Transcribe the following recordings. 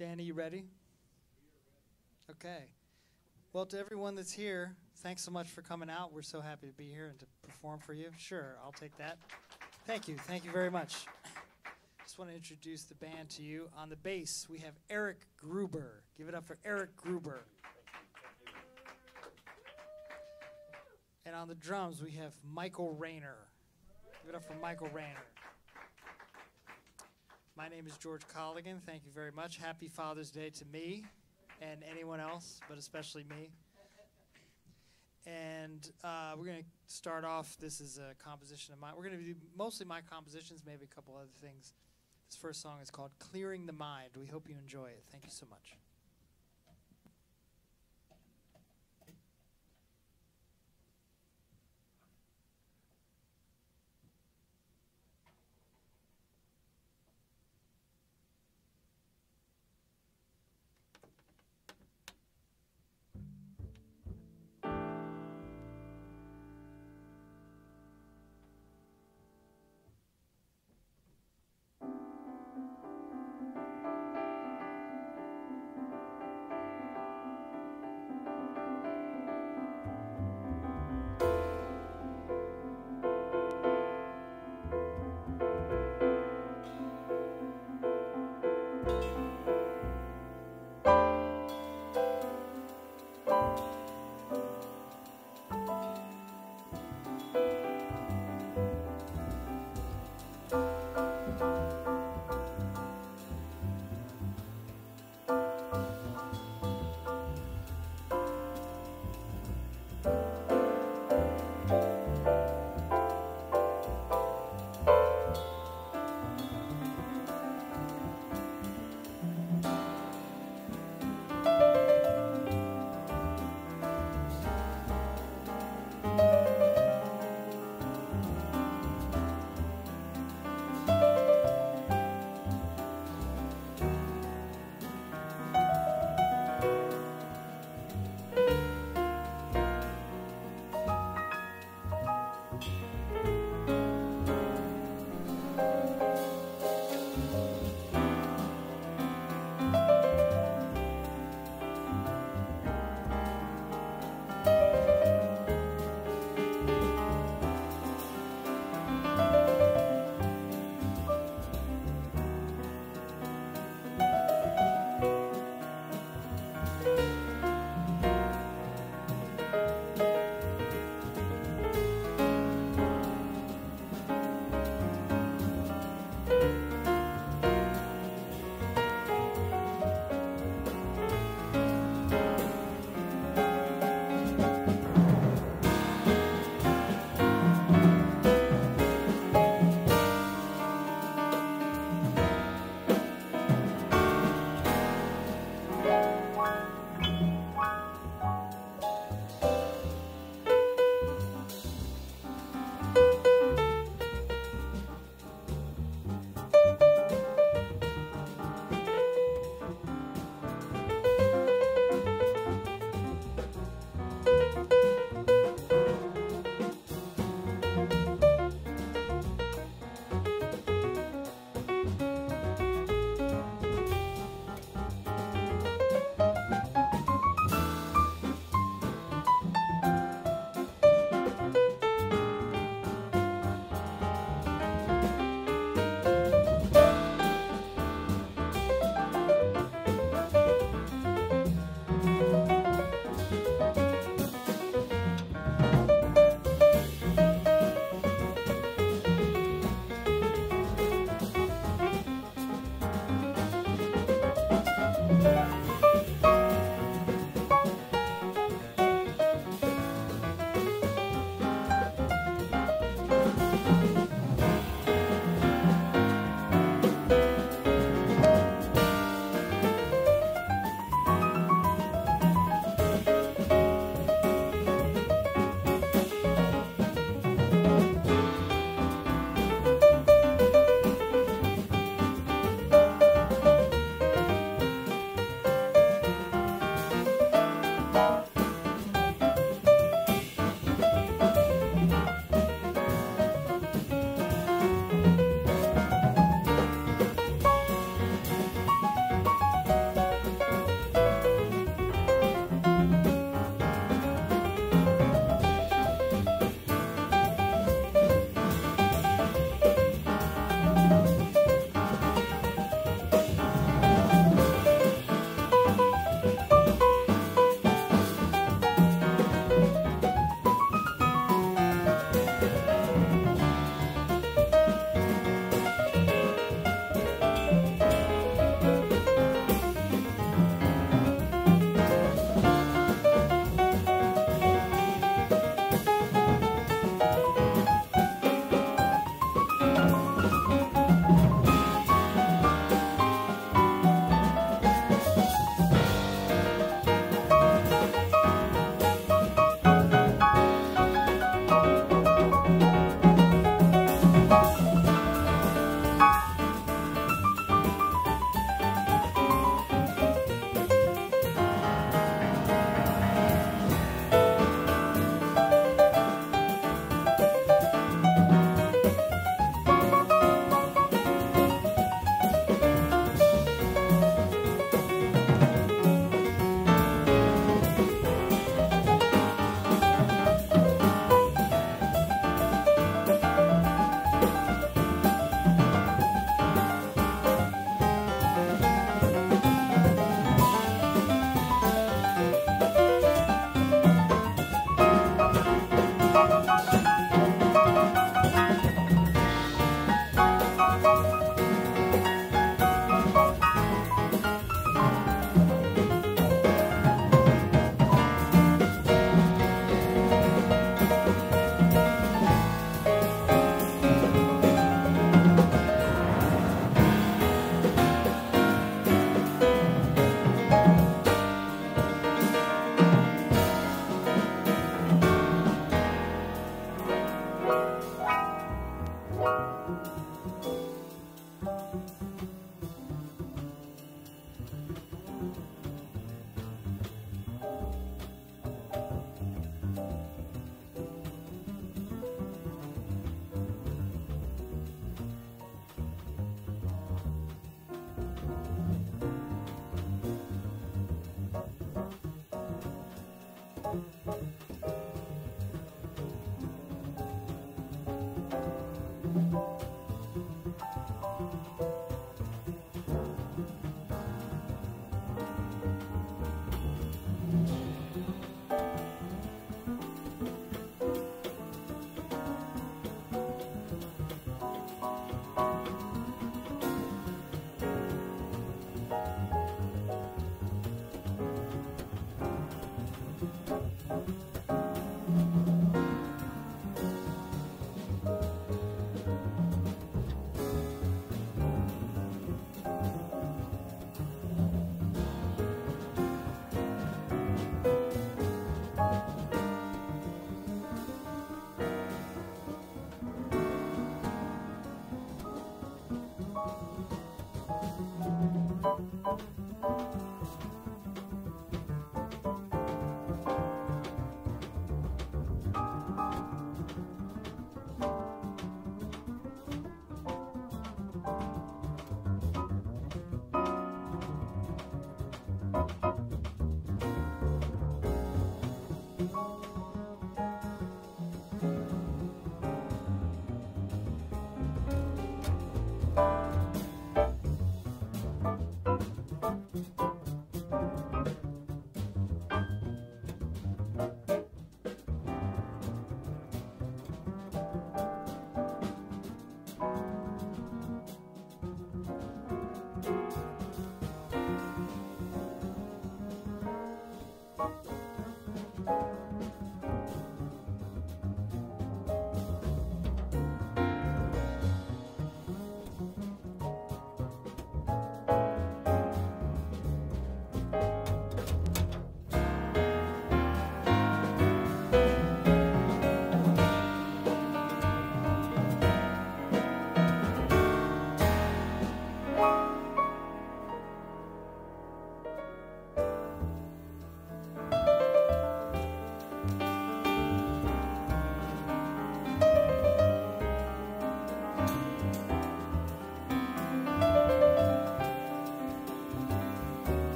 Danny, you ready? Okay. Well, to everyone that's here, thanks so much for coming out. We're so happy to be here and to perform for you. Sure, I'll take that. Thank you. Thank you very much. Just want to introduce the band to you. On the bass, we have Eric Gruber. Give it up for Eric Gruber. And on the drums, we have Michael Raynor. Give it up for Michael Raynor. My name is George Colligan. Thank you very much. Happy Father's Day to me and anyone else, but especially me. And uh, we're going to start off. This is a composition of mine. We're going to do mostly my compositions, maybe a couple other things. This first song is called Clearing the Mind. We hope you enjoy it. Thank you so much.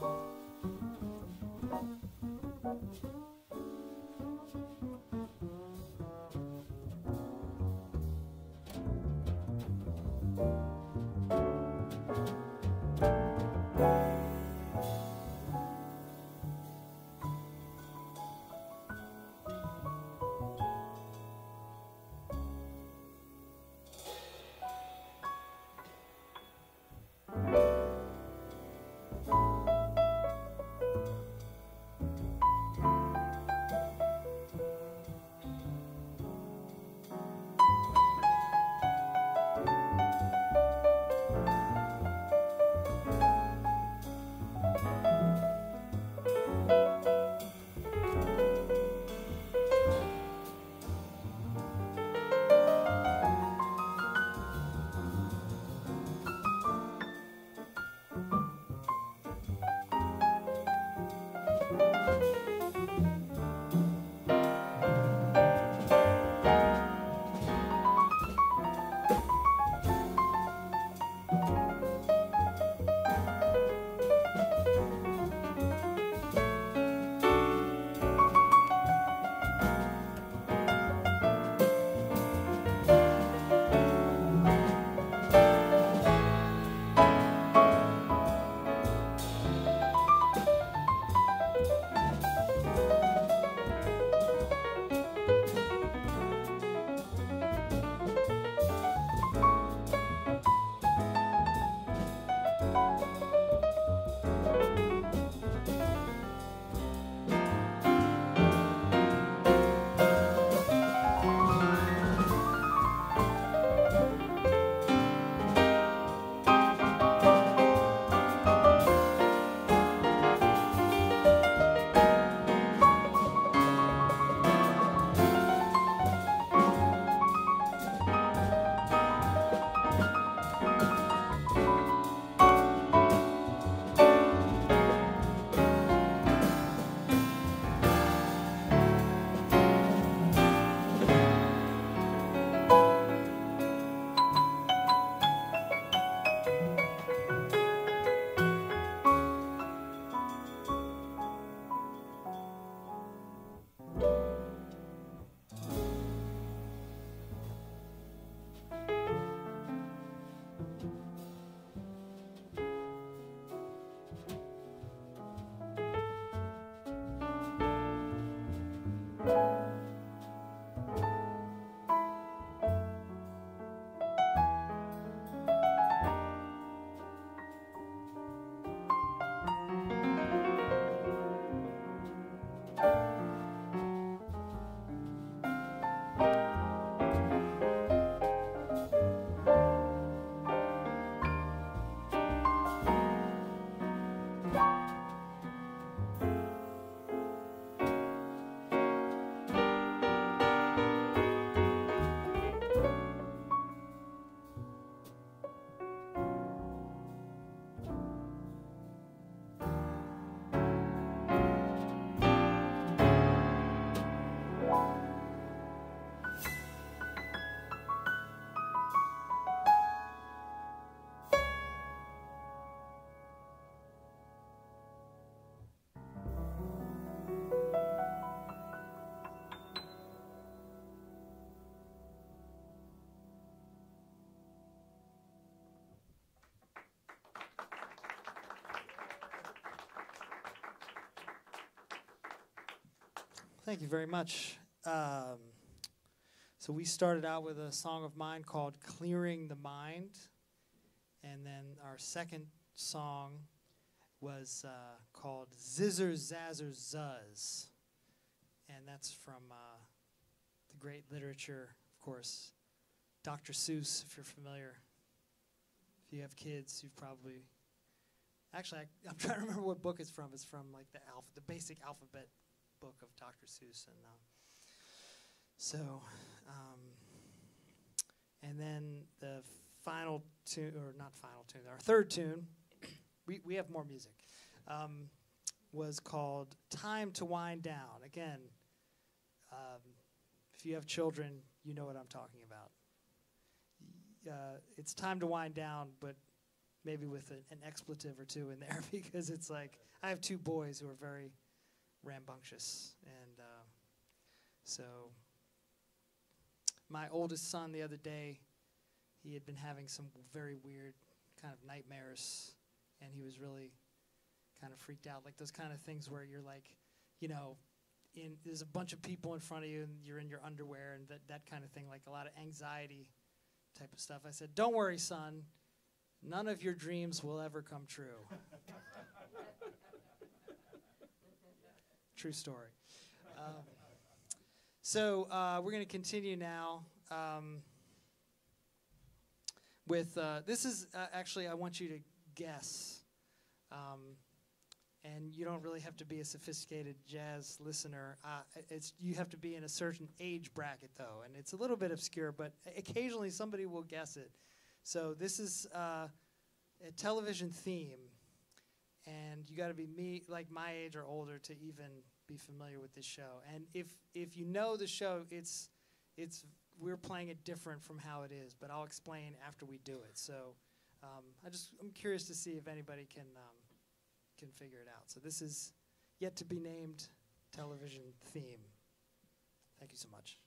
tomorrow. Thank you very much. Um, so we started out with a song of mine called "Clearing the Mind," and then our second song was uh, called "Zizzer Zazzer Zuzz," and that's from uh, the great literature, of course, Dr. Seuss, if you're familiar. If you have kids, you've probably. Actually, I, I'm trying to remember what book it's from. It's from like the alpha, the basic alphabet book of Dr. Seuss, and um, so, um, and then the final tune, or not final tune, our third tune. we we have more music. Um, was called "Time to Wind Down." Again, um, if you have children, you know what I'm talking about. Uh, it's time to wind down, but maybe with a, an expletive or two in there because it's like I have two boys who are very rambunctious, and uh, so my oldest son the other day, he had been having some very weird kind of nightmares, and he was really kind of freaked out, like those kind of things where you're like, you know, in there's a bunch of people in front of you and you're in your underwear and that that kind of thing, like a lot of anxiety type of stuff. I said, "Don't worry, son. None of your dreams will ever come true." True story. Um, so uh, we're going to continue now um, with uh, this is uh, actually I want you to guess. Um, and you don't really have to be a sophisticated jazz listener. Uh, it's you have to be in a certain age bracket though, and it's a little bit obscure, but occasionally somebody will guess it. So this is uh, a television theme, and you got to be me like my age or older to even be familiar with this show. And if if you know the show, it's it's we're playing it different from how it is, but I'll explain after we do it. So um, I just I'm curious to see if anybody can. Um, can figure it out. So this is yet to be named television theme. Thank you so much.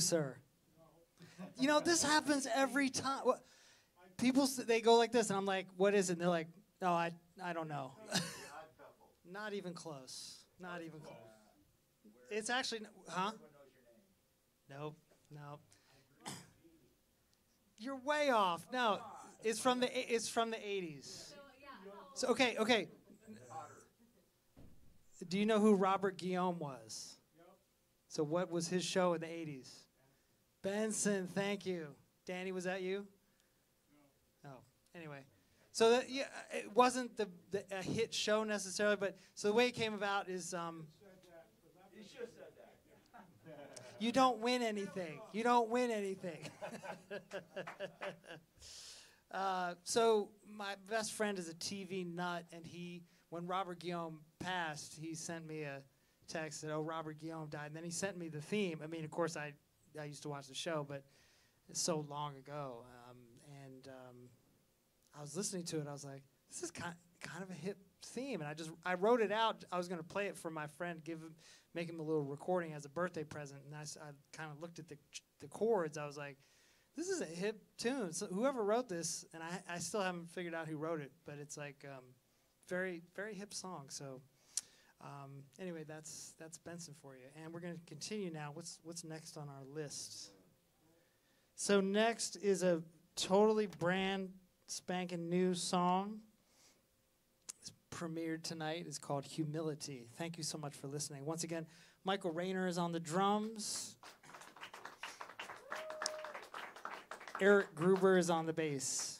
Sir. You know, this happens every time. People, they go like this, and I'm like, what is it? And they're like, no, I, I don't know. Not even close. Not even close. It's actually, huh? Nope, nope. You're way off. No, it's from the it's from the 80s. So okay, okay. Do you know who Robert Guillaume was? So what was his show in the 80s? Benson, thank you. Danny, was that you? No. Oh, anyway. So that, yeah, it wasn't the, the a hit show necessarily, but so the way it came about is um, You should have said that. you don't win anything. You don't win anything. uh, so my best friend is a TV nut, and he, when Robert Guillaume passed, he sent me a text that, "Oh, Robert Guillaume died." And then he sent me the theme. I mean, of course, I I used to watch the show, but it's so long ago. Um, and um, I was listening to it. I was like, "This is kind kind of a hip theme." And I just I wrote it out. I was going to play it for my friend, give him make him a little recording as a birthday present. And I kind of looked at the the chords. I was like, "This is a hip tune." So whoever wrote this, and I I still haven't figured out who wrote it, but it's like um, very very hip song. So. Um, anyway, that's that's Benson for you, and we're going to continue now. What's what's next on our list? So next is a totally brand spanking new song. It's premiered tonight. It's called Humility. Thank you so much for listening. Once again, Michael Raynor is on the drums. Eric Gruber is on the bass.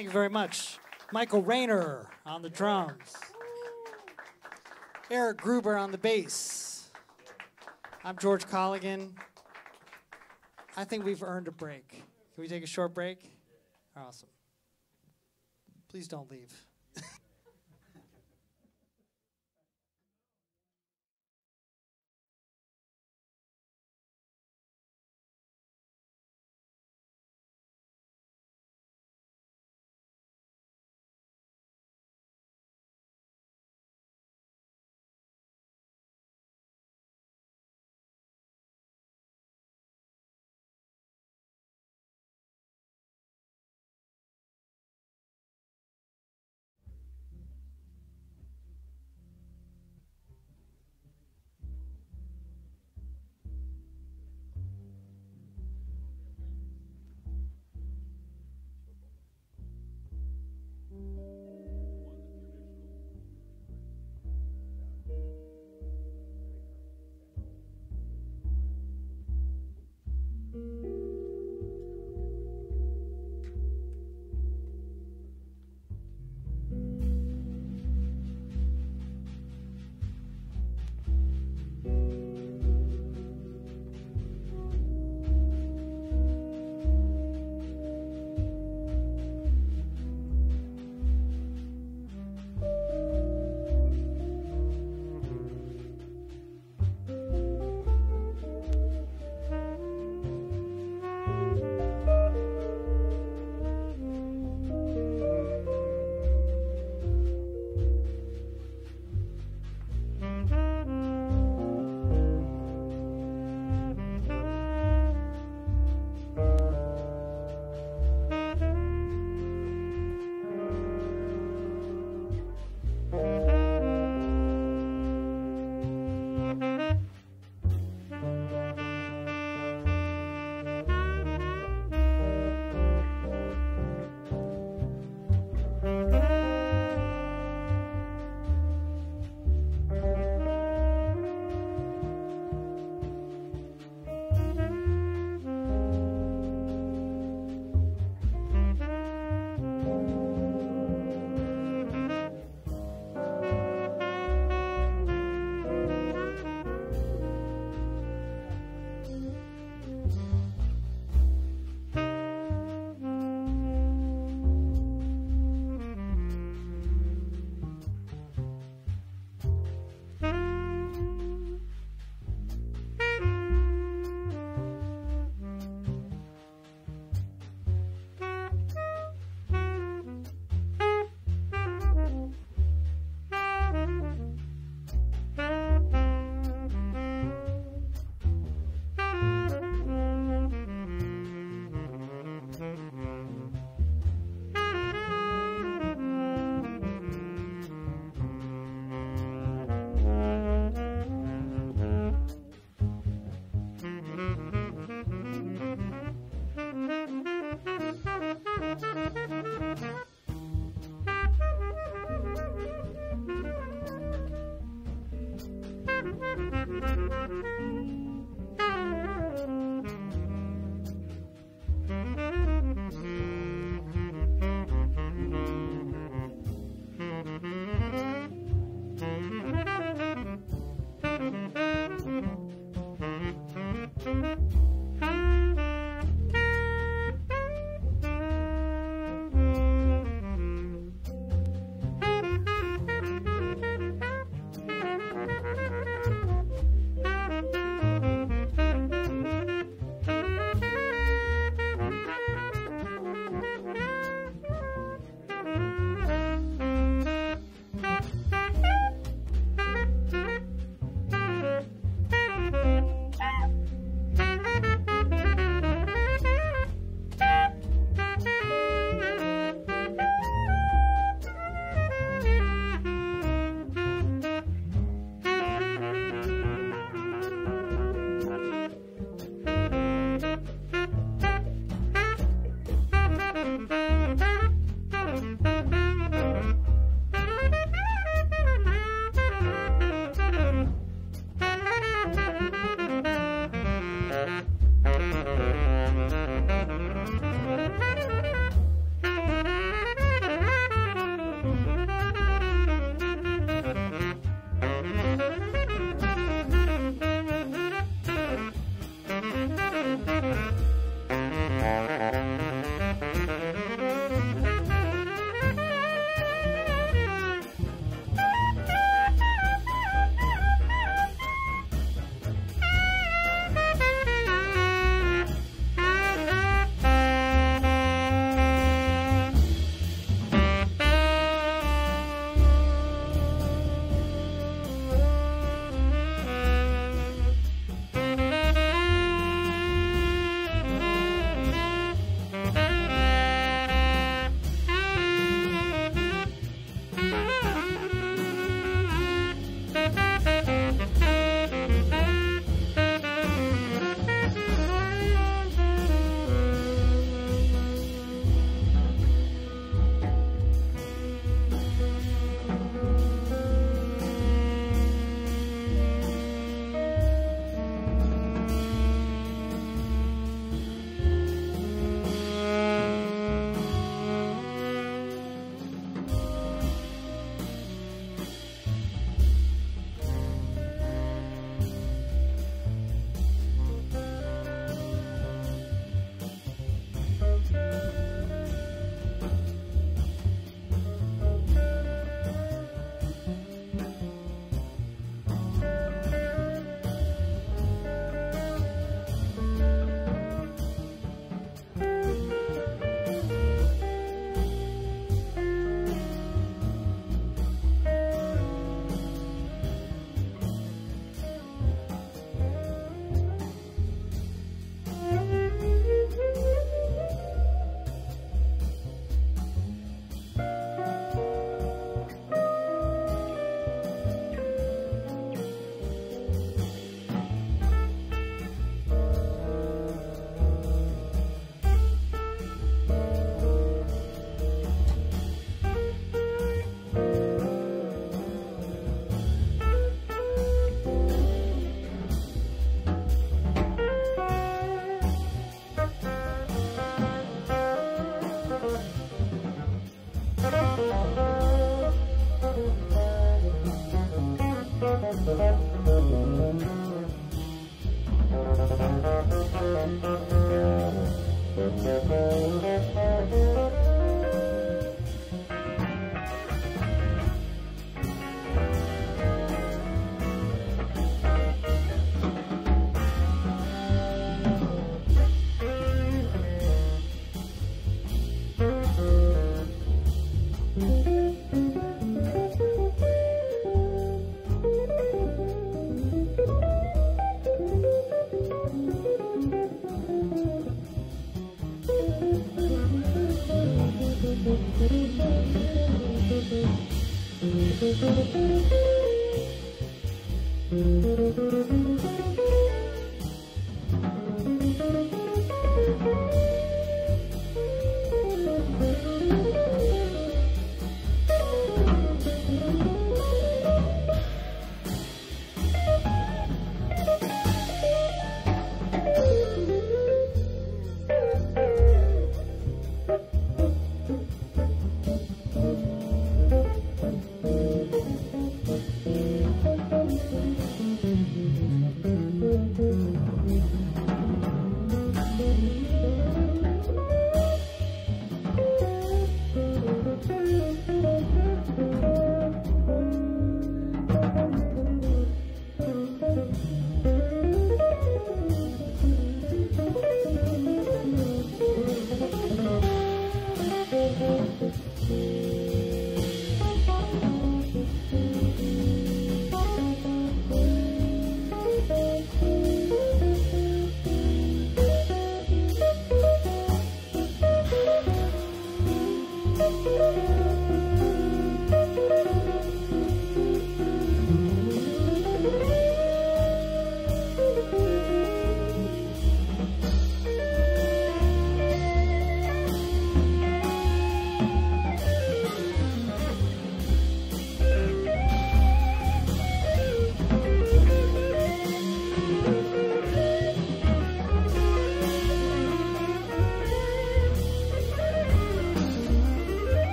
Thank you very much. Michael Raynor on the drums. Eric Gruber on the bass. I'm George Colligan. I think we've earned a break. Can we take a short break? Awesome. Please don't leave.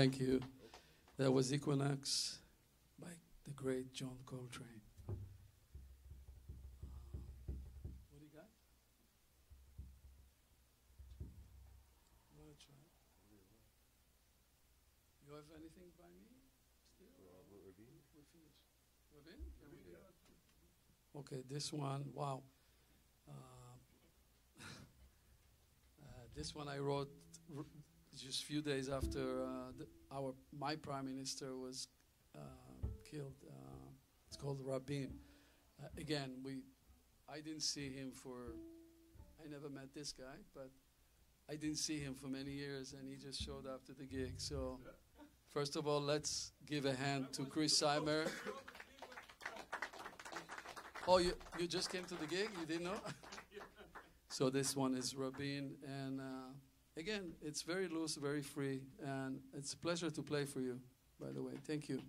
Thank you. That was Equinox by the great John Coltrane. What do you got? You want to try? You have anything by me? Okay, this one, wow. Uh, uh, this one I wrote just a few days after uh, the, our my prime minister was uh, killed. Uh, it's called Rabin. Uh, again, we I didn't see him for I never met this guy, but I didn't see him for many years, and he just showed up to the gig. So, first of all, let's give a hand to Chris Seimer. Oh, you you just came to the gig? You didn't know? so this one is Rabin, and uh, again, it's very loose, very free, and it's a pleasure to play for you. By the way, thank you.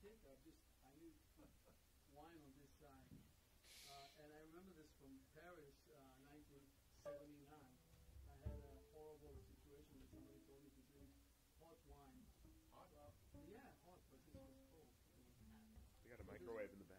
Because I just I need wine on this side. Uh, and I remember this from Paris, uh, 1979. I had a horrible situation that somebody told me to drink hot wine. Hot? yeah, hot, but this was cold. We got a microwave in the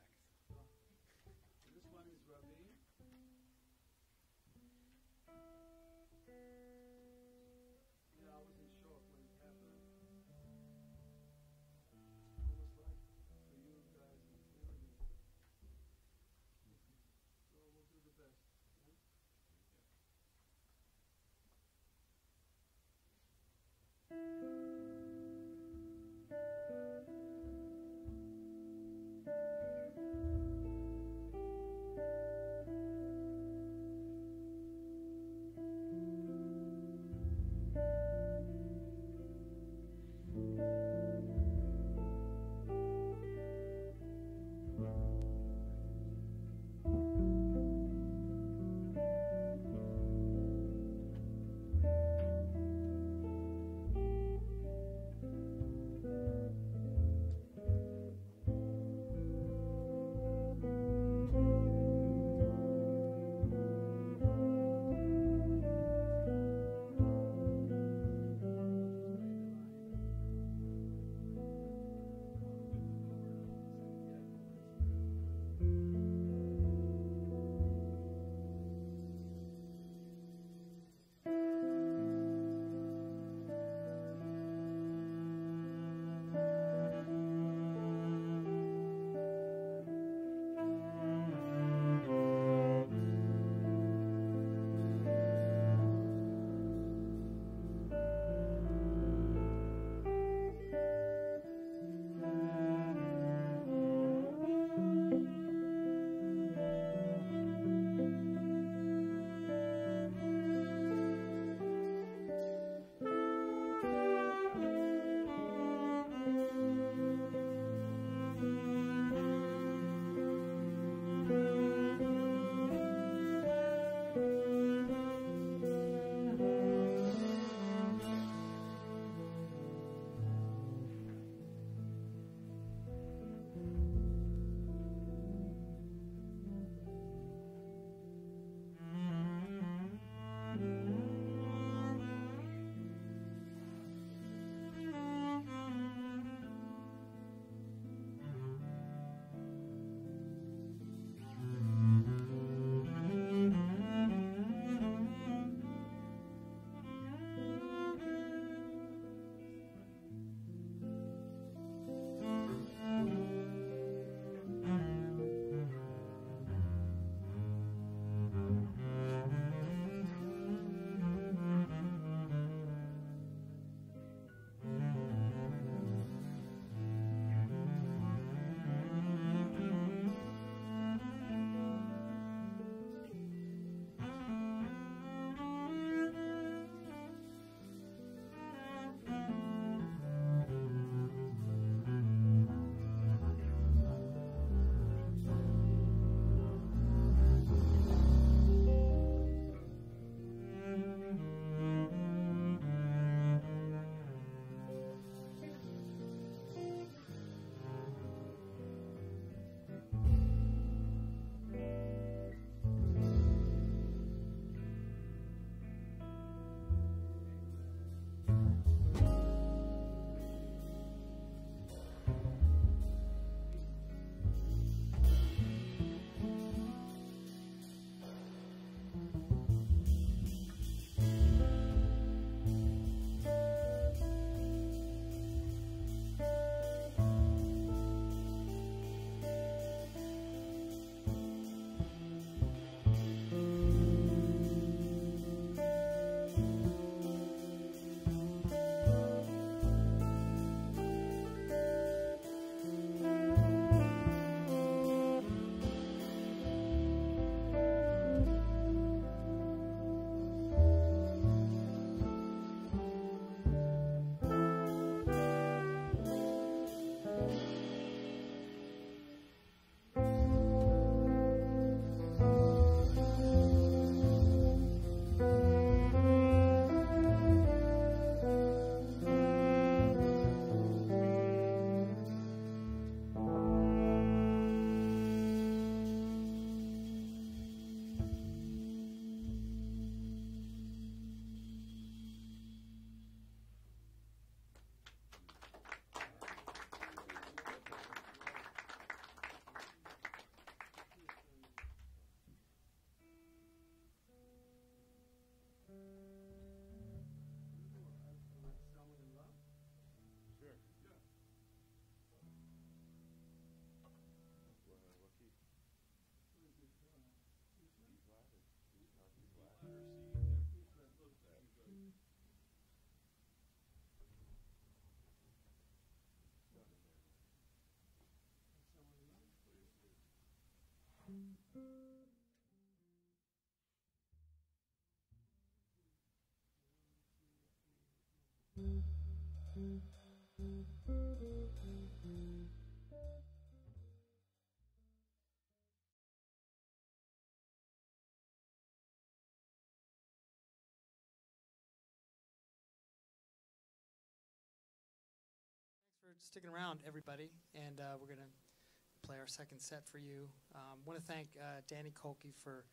for sticking around, everybody. And uh, we're going to play our second set for you. Um, want to thank uh, Danny Kolke for,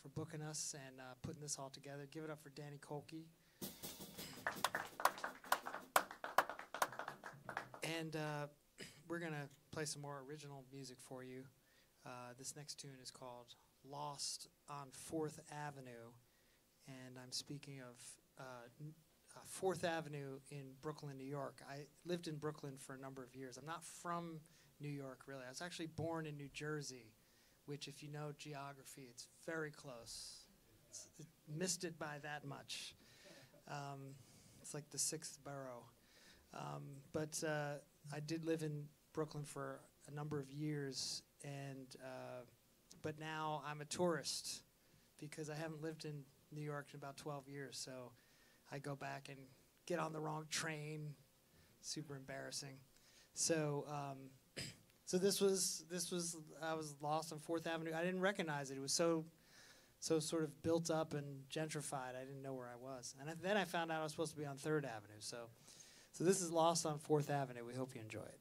for booking us and uh, putting this all together. Give it up for Danny Kolke. And uh, we're going to play some more original music for you. Uh, this next tune is called Lost on Fourth Avenue. And I'm speaking of uh, uh, Fourth Avenue in Brooklyn, New York. I lived in Brooklyn for a number of years. I'm not from New York, really. I was actually born in New Jersey, which, if you know geography, it's very close. It's, it missed it by that much. Um, it's like the sixth borough. Um, but uh, I did live in Brooklyn for a number of years, and uh, but now I'm a tourist because I haven't lived in New York in about 12 years. So I go back and get on the wrong train. Super embarrassing. So, um, so this was this was I was lost on Fourth Avenue. I didn't recognize it. It was so so sort of built up and gentrified. I didn't know where I was. And then I found out I was supposed to be on Third Avenue. So, so this is Lost on Fourth Avenue. We hope you enjoy it.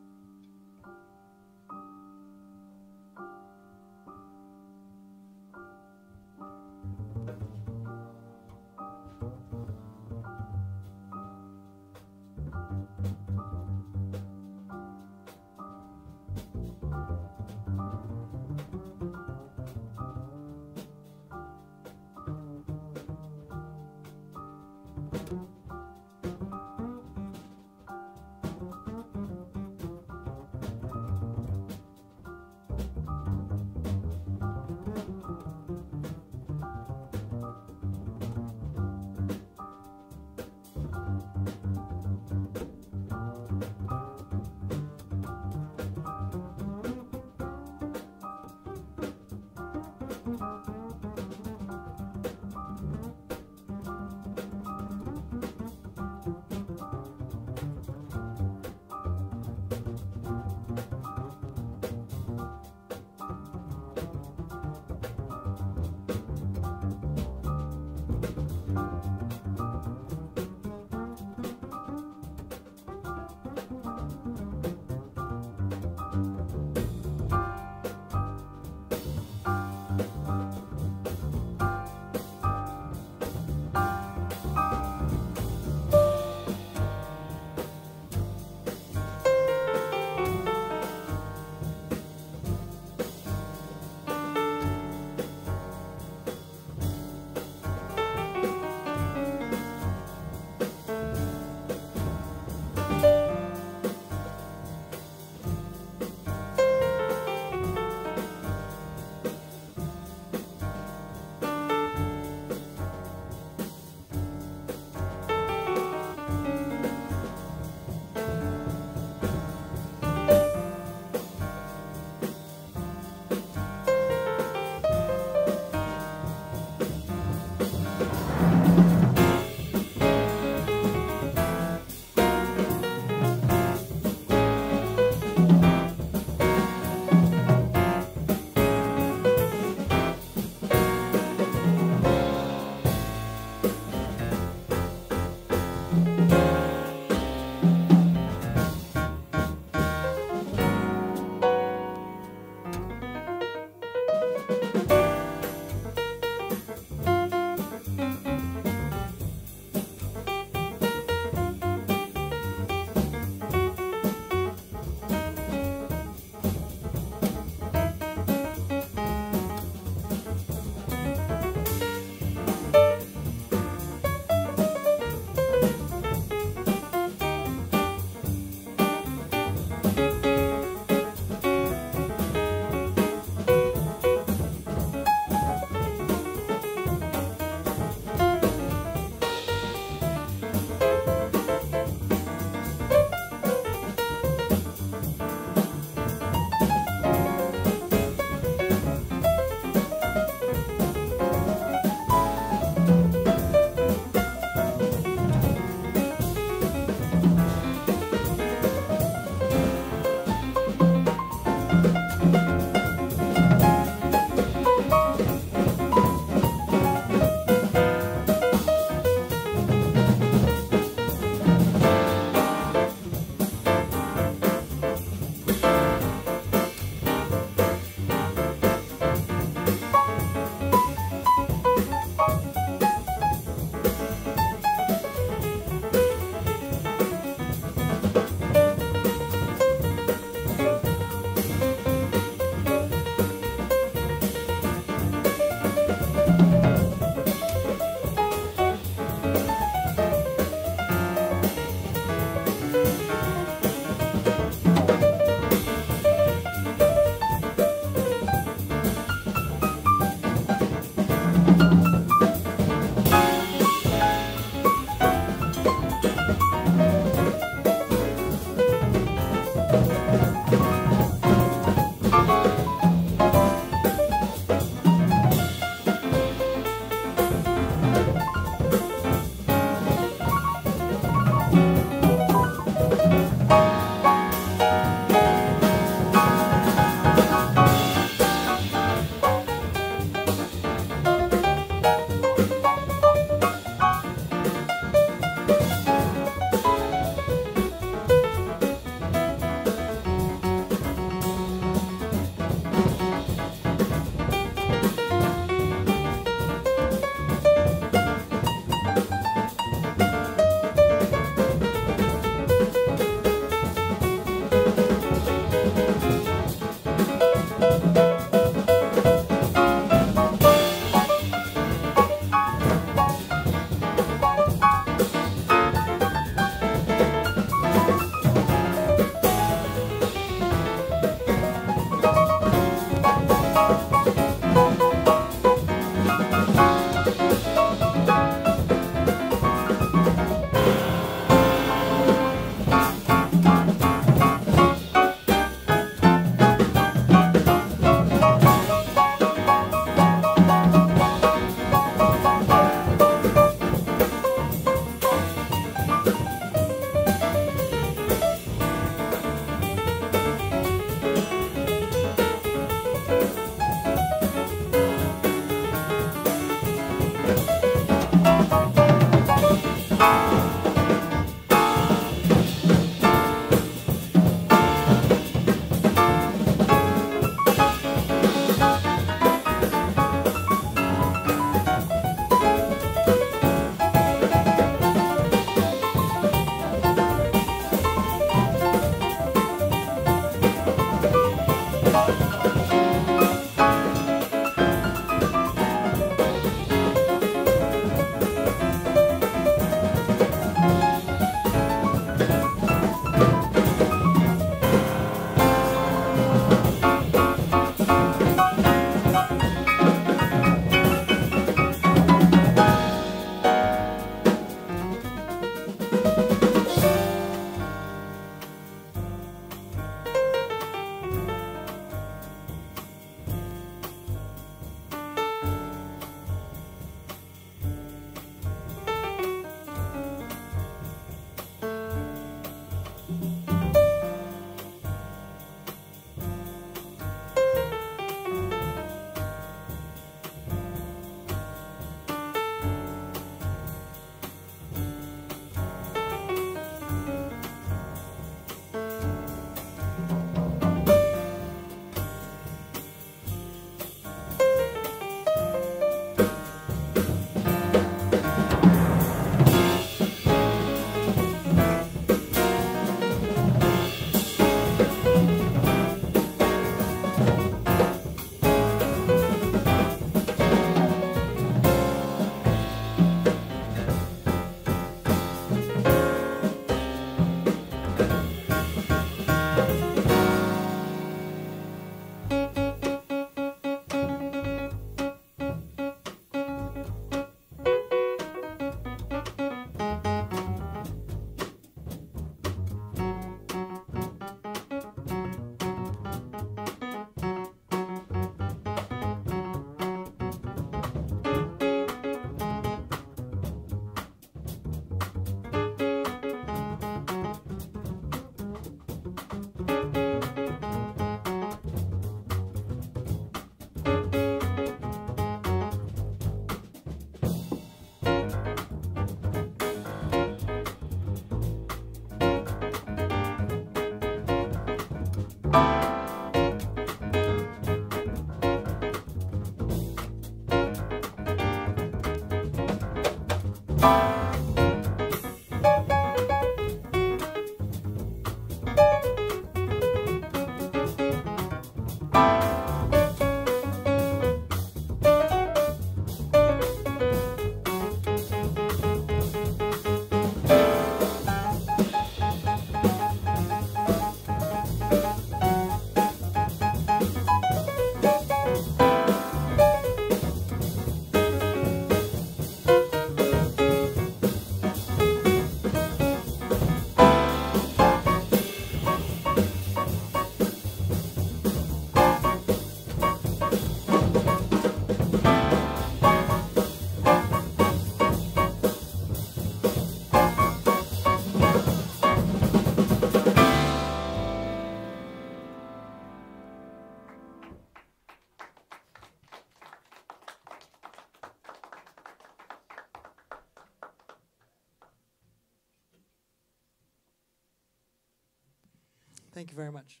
You very much.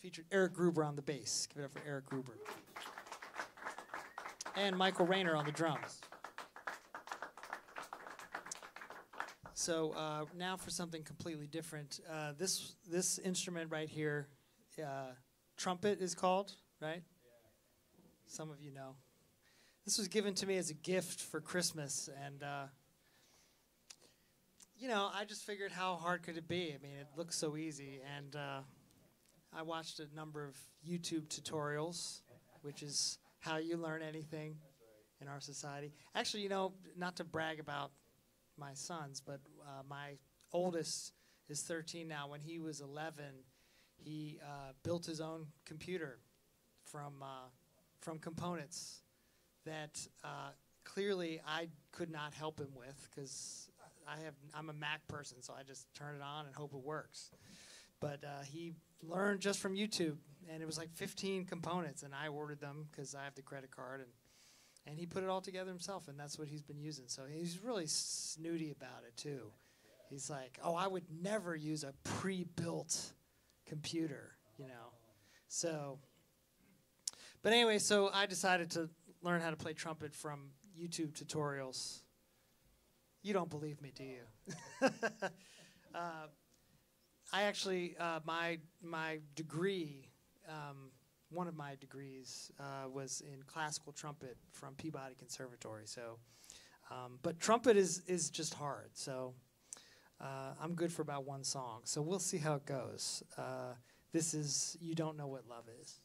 Featured Eric Gruber on the bass. Give it up for Eric Gruber. And Michael Raynor on the drums. So uh, now for something completely different. Uh, this this instrument right here, uh, trumpet is called, right? Some of you know. This was given to me as a gift for Christmas, and uh, you know, I just figured how hard could it be? I mean, it looks so easy, and uh, I watched a number of YouTube tutorials, which is how you learn anything in our society. Actually, you know, not to brag about my sons, but uh, my oldest is 13 now. When he was 11, he uh, built his own computer from uh, from components that uh, clearly I could not help him with because I have I'm a Mac person, so I just turn it on and hope it works. But uh, he learned just from YouTube, and it was like 15 components, and I ordered them because I have the credit card, and and he put it all together himself, and that's what he's been using. So he's really snooty about it too. He's like, "Oh, I would never use a pre-built computer," you know. So, but anyway, so I decided to learn how to play trumpet from YouTube tutorials. You don't believe me, do you? uh, I actually, uh, my my degree, um, one of my degrees uh, was in classical trumpet from Peabody Conservatory. So, um, but trumpet is is just hard. So, uh, I'm good for about one song. So we'll see how it goes. Uh, this is "You Don't Know What Love Is."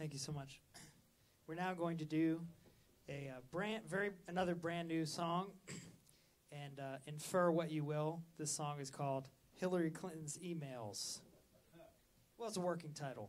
Thank you so much. We're now going to do a uh, brand, very another brand new song, and uh, infer what you will. This song is called Hillary Clinton's Emails. Well, it's a working title.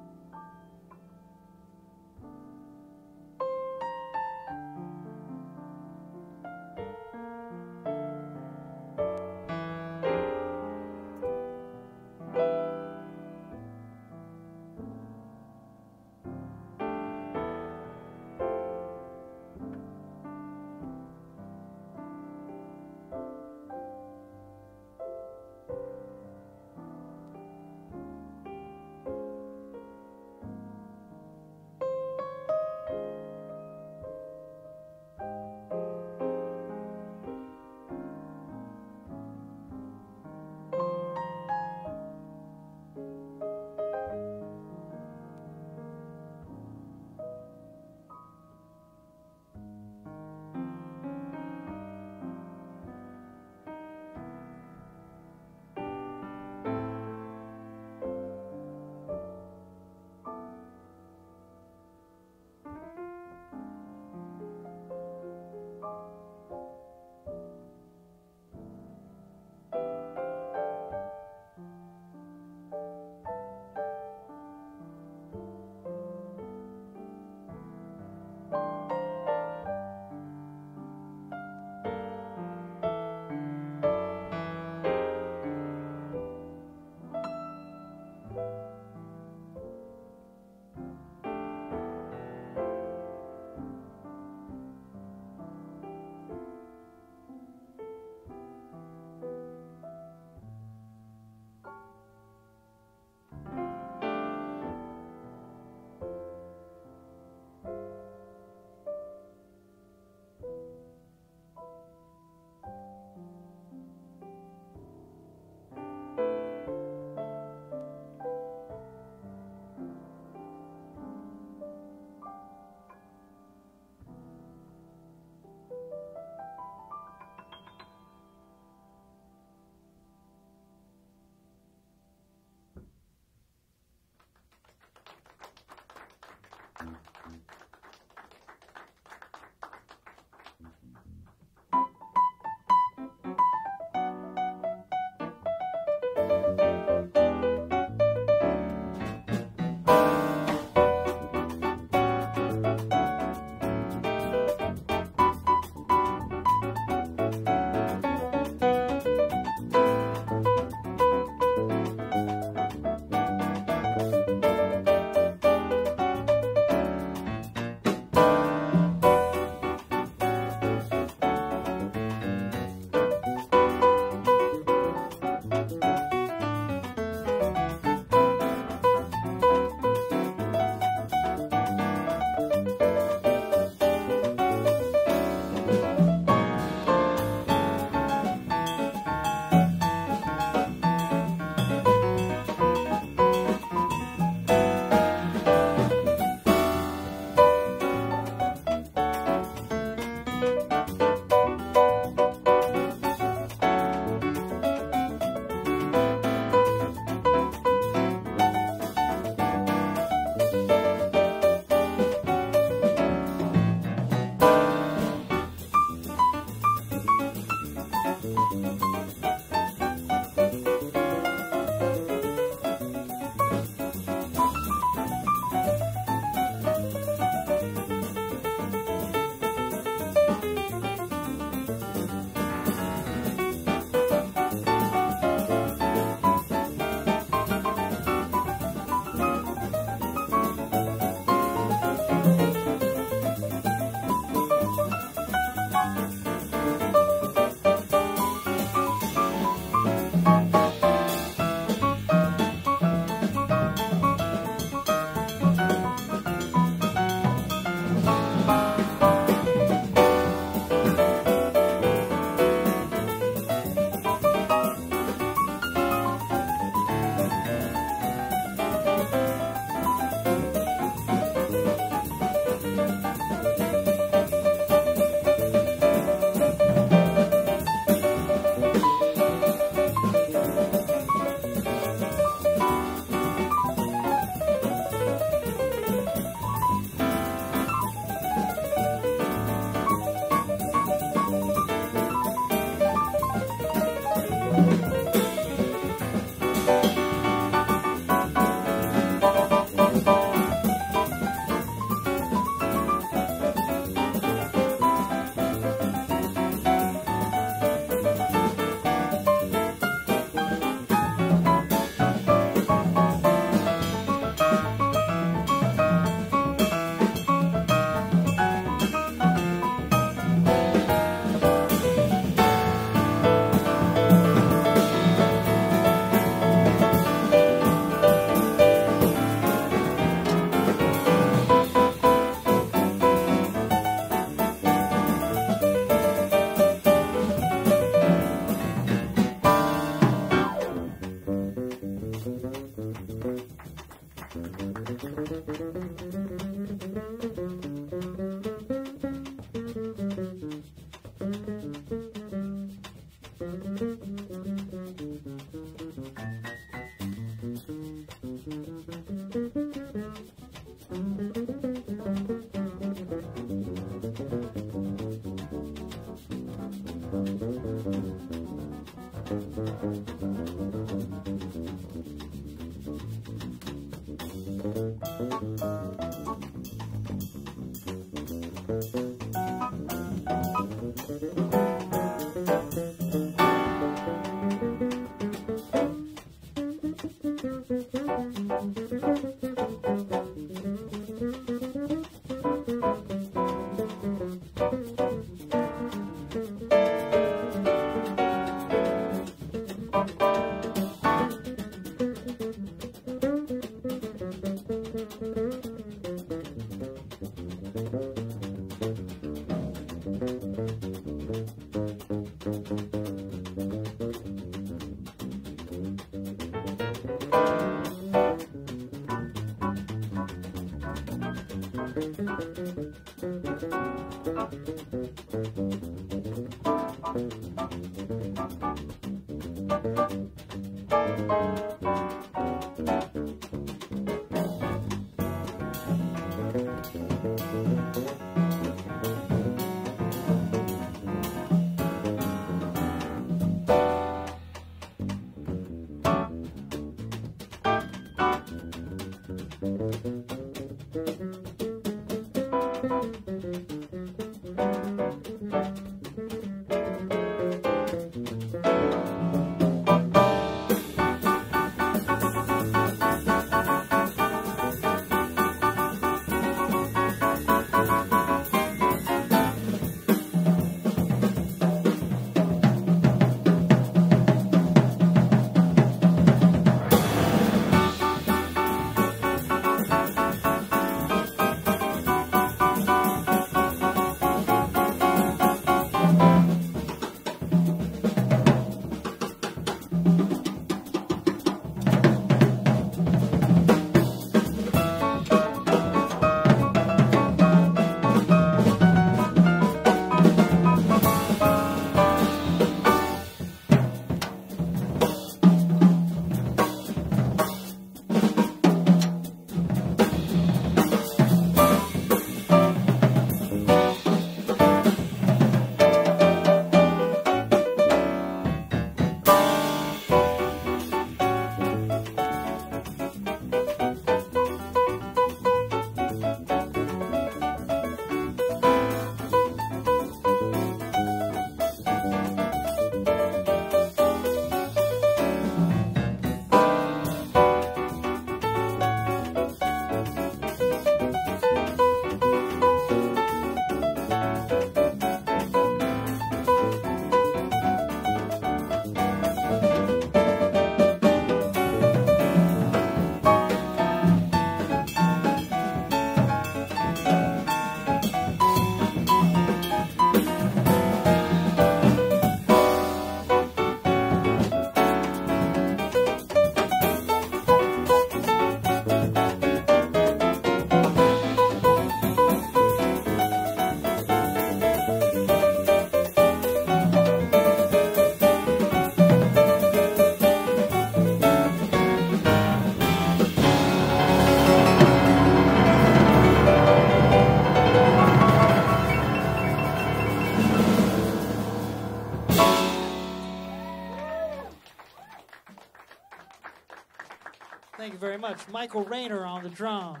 Much. Michael Raynor on the drums.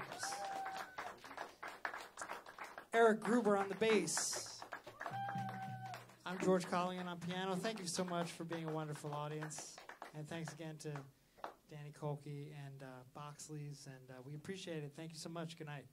Eric Gruber on the bass. I'm George Colligan on piano. Thank you so much for being a wonderful audience. And thanks again to Danny Kolke and uh, Boxley's. And uh, we appreciate it. Thank you so much. Good night.